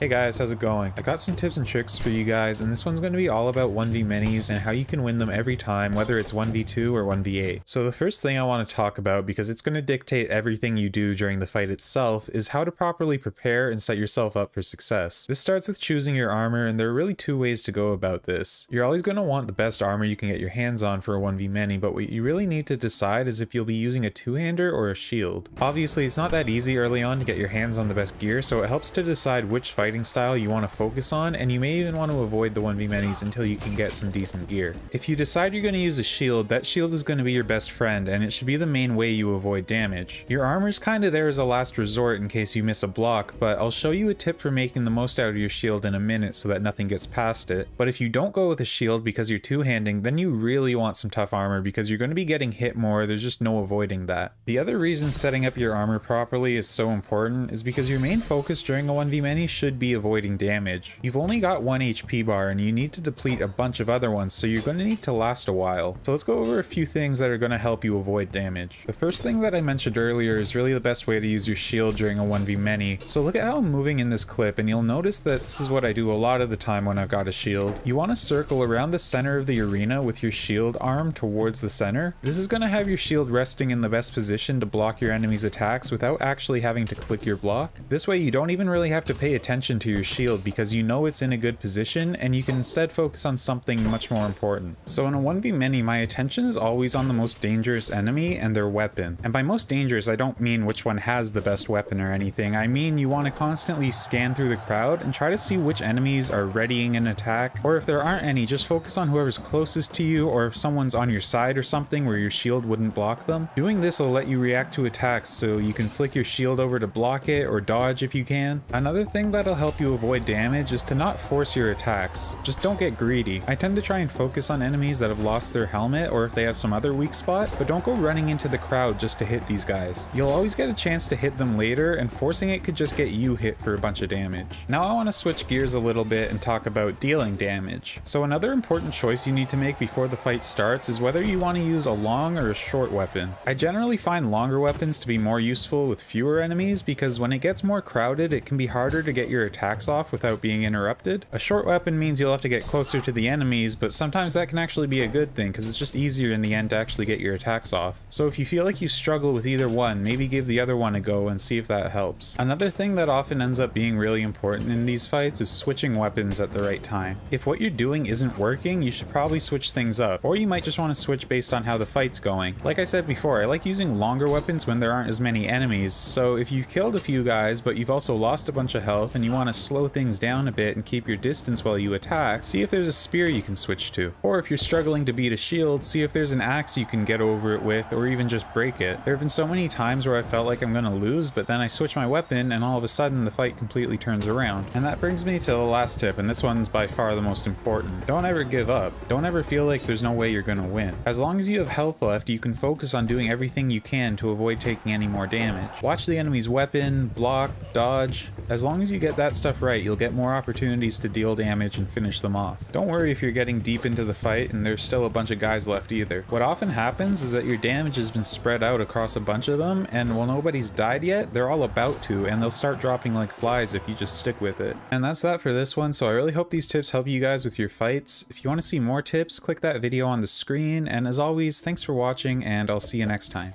Hey guys, how's it going? I got some tips and tricks for you guys, and this one's going to be all about 1v manys and how you can win them every time, whether it's 1v2 or 1v8. So the first thing I want to talk about, because it's going to dictate everything you do during the fight itself, is how to properly prepare and set yourself up for success. This starts with choosing your armor, and there are really two ways to go about this. You're always going to want the best armor you can get your hands on for a 1v many, but what you really need to decide is if you'll be using a two-hander or a shield. Obviously, it's not that easy early on to get your hands on the best gear, so it helps to decide which fight fighting style you want to focus on, and you may even want to avoid the 1v-manys until you can get some decent gear. If you decide you're going to use a shield, that shield is going to be your best friend, and it should be the main way you avoid damage. Your armor's kinda there as a last resort in case you miss a block, but I'll show you a tip for making the most out of your shield in a minute so that nothing gets past it. But if you don't go with a shield because you're two-handing, then you really want some tough armor because you're going to be getting hit more, there's just no avoiding that. The other reason setting up your armor properly is so important is because your main focus during a 1v-many should should be avoiding damage. You've only got one HP bar and you need to deplete a bunch of other ones, so you're going to need to last a while. So let's go over a few things that are going to help you avoid damage. The first thing that I mentioned earlier is really the best way to use your shield during a 1v many. So look at how I'm moving in this clip and you'll notice that this is what I do a lot of the time when I've got a shield. You want to circle around the center of the arena with your shield arm towards the center. This is going to have your shield resting in the best position to block your enemy's attacks without actually having to click your block. This way you don't even really have to pay attention attention to your shield because you know it's in a good position and you can instead focus on something much more important. So in a 1v many, my attention is always on the most dangerous enemy and their weapon. And by most dangerous, I don't mean which one has the best weapon or anything. I mean you want to constantly scan through the crowd and try to see which enemies are readying an attack. Or if there aren't any, just focus on whoever's closest to you or if someone's on your side or something where your shield wouldn't block them. Doing this will let you react to attacks so you can flick your shield over to block it or dodge if you can. Another thing that'll will help you avoid damage is to not force your attacks. Just don't get greedy. I tend to try and focus on enemies that have lost their helmet or if they have some other weak spot, but don't go running into the crowd just to hit these guys. You'll always get a chance to hit them later and forcing it could just get you hit for a bunch of damage. Now I want to switch gears a little bit and talk about dealing damage. So another important choice you need to make before the fight starts is whether you want to use a long or a short weapon. I generally find longer weapons to be more useful with fewer enemies because when it gets more crowded it can be harder to get your attacks off without being interrupted. A short weapon means you'll have to get closer to the enemies, but sometimes that can actually be a good thing because it's just easier in the end to actually get your attacks off. So if you feel like you struggle with either one, maybe give the other one a go and see if that helps. Another thing that often ends up being really important in these fights is switching weapons at the right time. If what you're doing isn't working, you should probably switch things up, or you might just want to switch based on how the fight's going. Like I said before, I like using longer weapons when there aren't as many enemies, so if you've killed a few guys but you've also lost a bunch of health and you want to slow things down a bit and keep your distance while you attack, see if there's a spear you can switch to. Or if you're struggling to beat a shield, see if there's an axe you can get over it with or even just break it. There have been so many times where I felt like I'm gonna lose, but then I switch my weapon and all of a sudden the fight completely turns around. And that brings me to the last tip, and this one's by far the most important. Don't ever give up. Don't ever feel like there's no way you're gonna win. As long as you have health left, you can focus on doing everything you can to avoid taking any more damage. Watch the enemy's weapon, block, dodge. As long as you get that stuff right, you'll get more opportunities to deal damage and finish them off. Don't worry if you're getting deep into the fight and there's still a bunch of guys left either. What often happens is that your damage has been spread out across a bunch of them, and while nobody's died yet, they're all about to, and they'll start dropping like flies if you just stick with it. And that's that for this one, so I really hope these tips help you guys with your fights. If you want to see more tips, click that video on the screen, and as always, thanks for watching, and I'll see you next time.